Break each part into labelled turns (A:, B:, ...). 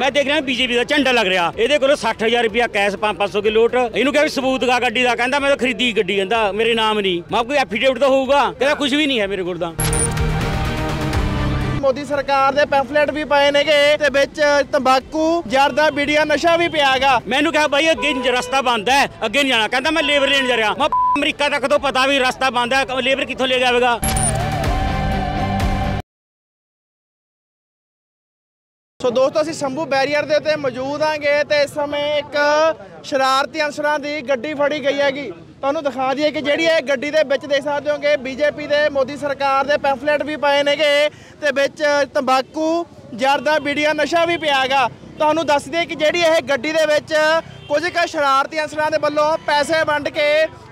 A: ਮੈਂ ਦੇਖ ਰਿਹਾ ਬੀਜੇਪੀ ਦਾ ਝੰਡਾ ਲੱਗ ਰਿਹਾ। ਇਹਦੇ ਕੋਲ 60000 ਰੁਪਇਆ ਕੈਸ਼ 500 ਕਿਲੋ ਲੋਟ। ਇਹਨੂੰ ਕਿਹਾ ਵੀ ਸਬੂਤ ਗਾ ਗੱਡੀ ਦਾ। ਕਹਿੰਦਾ ਮੈਂ ਤਾਂ ਖਰੀਦੀ ਗੱਡੀ ਕਹਿੰਦਾ ਮੇਰੇ ਨਾਮ ਨਹੀਂ। ਮੈਂ ਕੋਈ ਐਫੀਡੇਵਿਟ ਤਾਂ ਹੋਊਗਾ। ਕਹਿੰਦਾ ਕੁਝ ਵੀ ਨਹੀਂ ਹੈ ਮੇਰੇ ਕੋਲ ਤਾਂ।
B: ਮੋਦੀ ਸਰਕਾਰ ਦੇ ਪੈਂਫਲੇਟ ਵੀ ਪਏ ਨੇਗੇ ਤੇ ਵਿੱਚ ਤੰਬਾਕੂ ਜਰਦਾ ਬੀੜੀਆ ਨਸ਼ਾ ਵੀ ਪਿਆਗਾ
A: ਮੈਨੂੰ ਕਿਹਾ ਬਾਈ ਅੱਗੇ ਰਸਤਾ ਬੰਦ ਹੈ ਅੱਗੇ ਨਹੀਂ ਜਾਣਾ। ਕਹਿੰਦਾ ਮੈਂ ਲੇਬਰ ਲੈਣ ਜਾ ਰਿਹਾ। ਮੈਂ ਅਮਰੀਕਾ ਤੱਕ ਤੋਂ ਪਤਾ ਵੀ ਰਸਤਾ ਬੰਦ ਹੈ ਲੇਬਰ ਕਿੱਥੋਂ ਲੈ ਕੇ
B: ਸੋ ਦੋਸਤੋ, ਅਸੀਂ ਸ਼ੰਭੂ ਬੈਰੀਅਰ ਦੇ ਉੱਤੇ ਮੌਜੂਦ ਆਂਗੇ ਤੇ ਇਸ ਸਮੇਂ ਇੱਕ ਸ਼ਰਾਰਤੀ ਅਨਸਰਾਂ ਦੀ ਗੱਡੀ ਫੜੀ ਗਈ ਹੈਗੀ। ਤੁਹਾਨੂੰ ਦਿਖਾ ਦਈਏ ਕਿ ਜਿਹੜੀ ਇਹ ਗੱਡੀ ਦੇ ਵਿੱਚ ਦੇਖ ਸਕਦੇ ਹੋਗੇ, ਬੀਜੇਪੀ ਦੇ ਮੋਦੀ ਸਰਕਾਰ ਦੇ ਪੈਂਫਲੇਟ ਵੀ ਪਏ ਨੇਗੇ ਤੇ ਵਿੱਚ ਤੰਬਾਕੂ ਜਰਦਾ ਬੀੜੀਆਂ, ਨਸ਼ਾ ਵੀ ਪਿਆਗਾ ਤੁਹਾਨੂੰ ਦੱਸ ਦਈਏ ਕਿ ਜਿਹੜੀ ਇਹ ਗੱਡੀ ਦੇ ਵਿੱਚ ਕੁਝ ਕੁ ਸ਼ਰਾਰਤੀ ਅਨਸਰਾਂ ਦੇ ਵੱਲੋਂ ਪੈਸੇ ਵੰਡ ਕੇ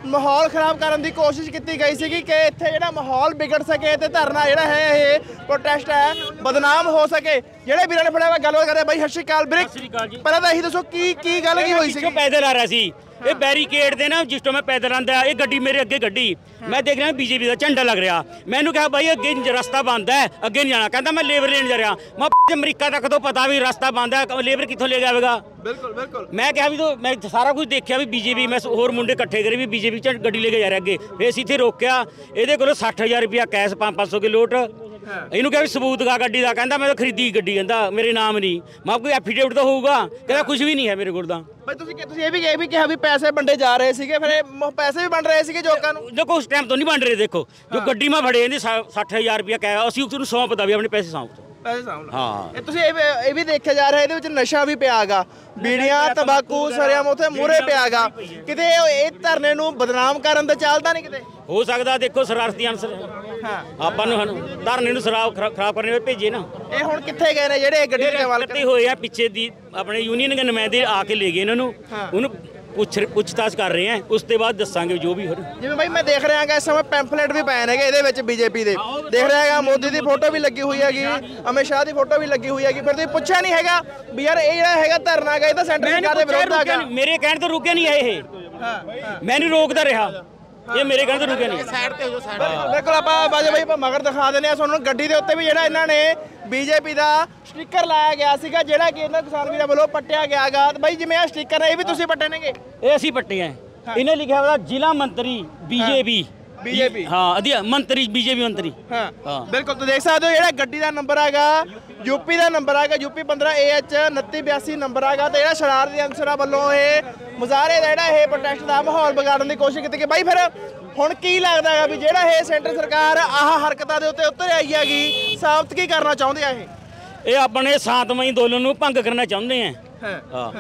B: ਮਾਹੌਲ ਖਰਾਬ ਕਰਨ ਦੀ ਕੋਸ਼ਿਸ਼ ਕੀਤੀ ਗਈ ਸੀਗੀ ਕਿ ਇੱਥੇ ਜਿਹੜਾ ਮਾਹੌਲ ਵਿਗੜ ਸਕੇ ਤੇ ਧਰਨਾ ਜਿਹੜਾ ਹੈ ਇਹ ਪ੍ਰੋਟੈਸਟ ਹੈ ਬਦਨਾਮ ਹੋ ਸਕੇ। ਜਿਹੜੇ ਵੀਰਾਂ ਨੇ ਫੜਿਆ ਗੱਲਬਾਤ ਕਰਦੇ ਬਾਈ ਸਤਿ ਸ਼੍ਰੀ ਅਕਾਲ
A: ਜੀ।
B: ਪਹਿਲਾਂ ਤਾਂ ਇਹੀ ਦੱਸੋ ਕੀ ਕੀ ਗੱਲ ਕੀ ਹੋਈ ਸੀ
A: ਪਿੱਛੋਂ ਪੈਦਲ ਆ ਰਿਹਾ ਸੀ। ਇਹ ਬੈਰੀਕੇਡ ਦੇ ਨਾ ਜਿਸ ਤੋਂ ਮੈਂ ਪੈਦਲ ਆਂਦਾ ਇਹ ਗੱਡੀ ਮੇਰੇ ਅੱਗੇ ਗੱਡੀ। ਮੈਂ ਦੇਖ ਰਿਹਾ ਬੀਜੇਪੀ ਦਾ ਝੰਡਾ ਲੱਗ ਰਿਹਾ। ਮੈਨੂੰ ਕਿਹਾ ਬਾਈ ਅੱਗੇ ਰਸਤਾ ਬੰਦ ਹੈ ਅੱਗੇ ਨਹੀਂ ਜਾਣਾ। ਕਹਿੰਦਾ ਮੈਂ ਲੇਬਰ ਲੈਣ ਜਾ ਰਿਹਾ। ਮੈਂ ਅਮਰੀਕਾ ਤੱਕ ਤੋਂ ਪਤਾ ਵੀ ਰਸਤਾ ਬੰਦ ਹੈ ਲੇਬਰ ਕਿੱਥੋਂ ਲੈ ਕੇ ਆਵੇਗਾ?
B: ਬਿਲਕੁਲ ਬਿਲਕੁਲ।
A: ਮੈਂ ਕਿਹਾ ਵੀ ਤੋ ਮੈਂ ਸਾਰਾ ਕੁਝ ਦੇਖਿਆ ਵੀ ਬੀਜੇਪੀ ਮੈਂ ਹੋਰ ਮੁੰਡੇ ਇਕੱਠੇ ਕਰੇ ਵੀ ਬੀਜੇਪੀ ਚ ਗੱਡੀ ਲੈ ਕੇ ਜਾ ਰਿਹਾ ਅੱਗੇ। ਫੇਰ ਅਸੀਂ ਇੱਥੇ ਰੋਕਿਆ। ਇਹਦੇ ਕੋਲ 60000 ਰੁਪਇਆ ਕੈਸ਼ 500 ਕਿਲੋ ਲੋਟ ਇਹਨੂੰ ਕਿਹਾ ਵੀ ਸਬੂਤ ਗਾ ਗੱਡੀ ਦਾ। ਕਹਿੰਦਾ ਮੈਂ ਤਾਂ ਖਰੀਦੀ ਗੱਡੀ ਕਹਿੰਦਾ ਮੇਰੇ ਨਾਮ ਨਹੀਂ। ਮੈਂ ਕੋਈ ਐਫੀਡੇਵਿਟ ਤਾਂ ਹੋਊਗਾ। ਕਹਿੰਦਾ ਕੁਝ ਵੀ ਨਹੀਂ ਹੈ ਮੇਰੇ ਕੋਲ ਤਾਂ।
B: ਬਾਈ ਤੁਸੀਂ ਤੁਸੀਂ ਇਹ ਵੀ ਇਹ ਵੀ ਕਿਹਾ ਵੀ ਪੈਸੇ ਵੰਡੇ ਜਾ ਰਹੇ ਸੀਗੇ। ਫਿਰ ਇਹ ਪੈਸੇ ਵੀ ਵੰਡ ਰਹੇ ਸੀਗੇ ਲੋਕਾਂ ਨੂੰ?
A: ਦੇਖੋ ਉਸ ਟਾਈਮ ਤੋਂ ਨਹੀਂ ਬਣ ਰਹੇ ਦੇਖੋ। ਜੋ ਗੱਡੀ ਮੈਂ ਫੜੇ ਇਹਦੀ 60000 ਰੁਪਇਆ ਕਹਿਆ ਅਸੀਂ ਉਸ ਨੂੰ ਸੌਂਪਦਾ ਵੀ ਆਪਣੇ ਪੈਸੇ ਸੌਂਪ
B: ਪੈਸੇ ਸਾਹਮਣੇ
A: ਹਾਂ।
B: ਇਹ ਤੁਸੀਂ ਇਹ ਵੀ- ਇਹ ਵੀ ਦੇਖਿਆ ਜਾ ਰਿਹਾ ਇਹਦੇ ਵਿੱਚ ਨਸ਼ਾ ਵੀ ਪਿਆਗਾ। ਬੀੜੀਆਂ ਤੰਬਾਕੂ ਸਰਿਆਮ ਉਥੇ ਮੂਰੇ ਪਿਆਗਾ। ਕਿਤੇ ਇਹ ਇਹ ਧਰਨੇ ਨੂੰ ਬਦਨਾਮ ਕਰਨ ਦਾ ਚੱਲਦਾ ਨਹੀਂ ਕਿਤੇ?
A: ਹੋ ਸਕਦਾ ਦੇਖੋ ਸ਼ਰਾਰਤੀ ਅਨਸਰ
B: ਹਾਂ।
A: ਆਪਾਂ ਨੂੰ ਹਨ- ਧਰਨੇ ਨੂੰ ਸ਼ਰਾਬ ਖਰਾ- ਖਰਾਬ ਕਰਨੇ ਵੇ ਭੇਜੇ ਨਾ।
B: ਇਹ ਹੁਣ ਕਿੱਥੇ ਗਏ ਨੇ ਜਿਹੜੇ ਇਹ ਗੱਡੀ ਦੇ ਹਵਾਲੇ
A: ਇਕੱਠੇ ਹੋਏ ਆ ਪਿੱਛੇ ਦੀ ਆਪਣੇ ਯੂਨੀਅਨ ਦੇ ਨੁਮਾਇੰਦੇ ਆ ਕੇ ਲੈ ਗਏ ਇਹਨਾਂ ਨੂੰ। ਉਹਨੂੰ ਪੁੱਛ ਪੁੱਛਤਾਛ ਕਰ ਰਹੇ ਆ ਉਸ ਤੋਂ ਬਾਅਦ ਦੱਸਾਂਗੇ ਜੋ ਵੀ ਹੋਰ
B: ਜਿਵੇਂ ਬਾਈ ਮੈਂ ਦੇਖ ਰਿਹਾ ਹਾਂ ਇਸ ਸਮੇਂ ਪੈਂਫਲੇਟ ਵੀ ਪਏ ਨੇਗੇ ਇਹਦੇ ਵਿੱਚ ਬੀਜੇਪੀ ਦੇ। ਦੇਖ ਰਿਹਾ ਹੈਗਾ ਮੋਦੀ ਦੀ ਫੋਟੋ ਵੀ ਲੱਗੀ ਹੋਈ ਹੈਗੀ ਅਮਿਤ ਸ਼ਾਹ ਦੀ ਫੋਟੋ ਵੀ ਲੱਗੀ ਹੋਈ ਹੈਗੀ। ਫਿਰ ਤੁਸੀਂ ਪੁੱਛਿਆ ਨਹੀਂ ਹੈਗਾ ਵੀ ਯਾਰ ਇਹ ਜਿਹੜਾ ਹੈਗਾ ਧਰਨਾ ਹੈਗਾ ਇਹ ਤਾਂ ਸੈਂਟਰ ਸਰਕਾਰ ਦੇ ਵਿਰੁੱਧ ਹੈਗਾ।
A: ਮੇਰੇ ਕਹਿਣ ਤੋਂ ਰੁਕਿਆ ਨਹੀਂ ਇਹ।
B: ਹਾਂ
A: ਮੈਂ ਨਹੀਂ ਰੋਕਦਾ ਰਿਹਾ। ਇਹ ਮੇਰੇ ਕਹਿਣ ਤੋਂ ਰੁਕਿਆ ਨਹੀਂ।
B: ਬਿਲਕੁਲ ਬਿਲਕੁਲ ਆਪਾਂ ਬਾਜੇ ਬਾਈ ਆਪਾਂ ਮਗਰ ਦਿਖਾ ਦਿੰਦੇ ਆ ਤੁਹਾਨੂੰ ਗੱਡੀ ਦੇ ਉੱਤੇ ਵੀ ਜਿਹੜਾ ਇਹਨਾਂ ਨੇ ਬੀਜੇਪੀ ਦਾ ਸਟicker ਲਾਇਆ ਗਿਆ ਸੀਗਾ ਜਿਹੜਾ ਕਿ ਇਹਨਾਂ ਕਿਸਾਨ ਵੀਰਾਂ ਵੱਲੋਂ ਪੱਟਿਆ ਗਿਆਗਾ ਤੇ ਬਾਈ ਜਿਵੇਂ ਆ ਸਟicker ਹੈ ਇਹ ਵੀ ਤੁਸੀਂ ਪੱਟੇ ਨੇਗੇ?
A: ਇਹ ਅਸੀਂ ਪੱਟੇ ਆ। ਇਹਨੇ ਲਿਖਿਆ ਹੋਇਆ ਜ਼ਿਲ੍ਹਾ ਮੰਤਰੀ ਬੀਜੇਪੀ।
B: BJP
A: ਹਾਂ ਅਧਿਆ ਮੰਤਰੀ ਬੀਜੇਪੀ ਮੰਤਰੀ।
B: ਹਾਂ
A: ਹਾਂ।
B: ਬਿਲਕੁਲ ਤੁਸੀਂ ਦੇਖ ਸਕਦੇ ਹੋ ਜਿਹੜਾ ਗੱਡੀ ਦਾ ਨੰਬਰ ਹੈਗਾ ਯੂਪੀ ਦਾ ਨੰਬਰ ਹੈਗਾ ਯੂਪੀ 15 AH 2982 ਨੰਬਰ ਹੈਗਾ ਤੇ ਜਿਹੜਾ ਸ਼ਰਾਰਤੀ ਅਨਸਰਾਂ ਵੱਲੋਂ ਇਹ ਮੁਜ਼ਾਹਰੇ ਦਾ ਜਿਹੜਾ ਇਹ ਪ੍ਰੋਟੈਸਟ ਦਾ ਮਾਹੌਲ ਵਿਗਾੜਨ ਦੀ ਕੋਸ਼ਿਸ਼ ਕੀਤੀ ਕਿ ਬਾਈ ਫਿਰ ਹੁਣ ਕੀ ਲੱਗਦਾ ਹੈਗਾ ਵੀ ਜਿਹੜਾ ਇਹ ਸੈਂਟਰ ਸਰਕਾਰ ਆਹ ਹਰਕਤਾਂ ਦੇ ਉੱਤੇ ਉਤਰ ਆਈ ਹੈਗੀ ਸਾਬਤ ਕੀ ਕਰਨਾ ਚਾਹੁੰਦੇ ਆ ਇਹ?
A: ਇਹ ਆਪਣੇ ਸ਼ਾਂਤਮਈ ਅੰਦੋਲਨ ਨੂੰ ਭੰਗ ਕਰਨਾ ਚਾਹੁੰਦੇ ਆ।
B: ਹਾਂ।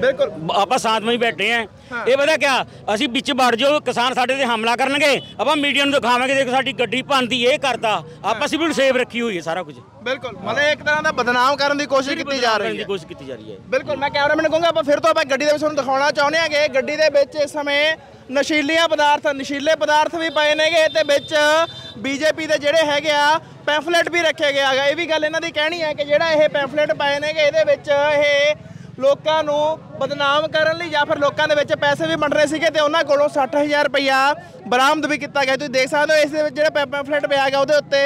B: ਬਿਲਕੁਲ।
A: ਆਪਾਂ ਸ਼ਾਂਤਮਈ ਬੈਠੇ ਆ ਇਹ ਪਤਾ ਕਿਆ? ਅਸੀਂ ਵਿੱਚ ਵੜ ਜਾਓ ਕਿਸਾਨ ਸਾਡੇ ਤੇ ਹਮਲਾ ਕਰਨਗੇ। ਆਪਾਂ ਮੀਡੀਆ ਨੂੰ ਦਿਖਾਵਾਂਗੇ ਦੇਖੋ ਸਾਡੀ ਗੱਡੀ ਭੰਨਦੀ ਇਹ ਕਰਦਾ ਆਪਾਂ ਸਿਵਲ ਸੇਵ ਰੱਖੀ ਹੋਈ ਹੈ ਸਾਰਾ ਕੁਝ।
B: ਬਿਲਕੁਲ ਮਤਲਬ ਇੱਕ ਤਰ੍ਹਾਂ ਦਾ ਬਦਨਾਮ ਕਰਨ ਦੀ ਕੋਸ਼ਿਸ਼ ਕੀਤੀ ਜਾ ਰਹੀ ਹੈ।
A: ਕੋਸ਼ਿਸ਼ ਕੀਤੀ ਜਾ ਰਹੀ ਹੈ।
B: ਬਿਲਕੁਲ ਮੈਂ ਕੈਮਰਾਮੈਨ ਨੂੰ ਕਹੂੰਗਾ ਆਪਾਂ ਫਿਰ ਤੋਂ ਆਪਾਂ ਗੱਡੀ ਦੇ ਵਿੱਚ ਤੁਹਾਨੂੰ ਦਿਖਾਉਣਾ ਚਾਹੁੰਦੇ ਹਾਂਗੇ। ਗੱਡੀ ਦੇ ਵਿੱਚ ਇਸ ਸਮੇਂ ਨਸ਼ੀਲੀਆਂ ਪਦਾਰਥ ਨਸ਼ੀਲੇ ਪਦਾਰਥ ਵੀ ਪਏ ਨੇਗੇ ਤੇ ਵਿੱਚ ਬੀਜੇਪੀ ਦੇ ਜਿਹੜੇ ਹੈਗੇ ਆ ਪੈਂਫਲੇਟ ਵੀ ਰੱਖੇ ਗਿਆ ਹੈਗਾ ਇਹ ਵੀ ਗੱਲ ਇਹਨਾਂ ਦੀ ਕਹਿਣੀ ਹੈ ਕਿ ਜਿਹੜਾ ਇਹ ਪੈਂਫਲੇਟ ਪਏ ਨੇਗੇ ਇਹਦੇ ਵਿੱਚ ਇਹ ਲੋਕਾਂ ਨੂੰ ਬਦਨਾਮ ਕਰਨ ਲਈ ਜਾਂ ਫਿਰ ਲੋਕਾਂ ਦੇ ਵਿੱਚ ਪੈਸੇ ਵੀ ਵੰਡ ਰਹੇ ਸੀਗੇ ਤੇ ਉਹਨਾਂ ਕੋਲੋਂ 60000 ਰੁਪਇਆ ਬਰਾਮਦ ਵੀ ਕੀਤਾ ਗਿਆ। ਤੁਸੀਂ ਦੇਖ ਸਕਦੇ ਹੋ ਇਸ ਦੇ ਵਿੱਚ ਜਿਹੜਾ ਪੈਂਫਲੇਟ ਪਿਆ ਹੈਗਾ ਉਹਦੇ ਉੱਤੇ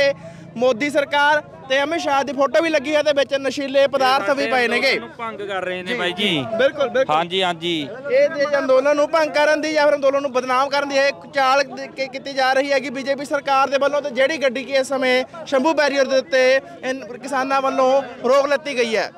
B: ਮੋਦੀ ਸਰਕਾਰ ਤੇ ਅਮਿਤ ਸ਼ਾਹ ਦੀ ਫੋਟੋ ਵੀ ਲੱਗੀ ਹੈ ਤੇ ਵਿੱਚ ਨਸ਼ੀਲੇ ਪਦਾਰਥ ਵੀ ਪਏ ਨੇਗੇ।
C: ਨੂੰ ਭੰਗ ਕਰ ਰਹੇ ਨੇ ਬਾਈ ਜੀ।
B: ਬਿਲਕੁਲ ਬਿਲਕੁਲ।
C: ਹਾਂਜੀ ਹਾਂਜੀ।
B: ਇਹ ਦੇ ਅੰਦੋਲਨ ਨੂੰ ਭੰਗ ਕਰਨ ਦੀ ਜਾਂ ਫਿਰ ਅੰਦੋਲਨ ਨੂੰ ਬਦਨਾਮ ਕਰਨ ਦੀ ਇਹ ਚਾਲ ਕੀ- ਕੀਤੀ ਜਾ ਰਹੀ ਹੈਗੀ ਬੀਜੇਪੀ ਸਰਕਾਰ ਦੇ ਵੱਲੋਂ ਤੇ ਜਿਹੜੀ ਗੱਡੀ ਕੀ ਇਸ ਸਮੇਂ ਸ਼ੰਭੂ ਬੈਰੀਅਰ ਦੇ ਉੱਤੇ ਇਨ ਕਿਸਾਨਾਂ ਵੱਲੋਂ ਰੋਕ ਲੱਤੀ ਗਈ ਹੈ।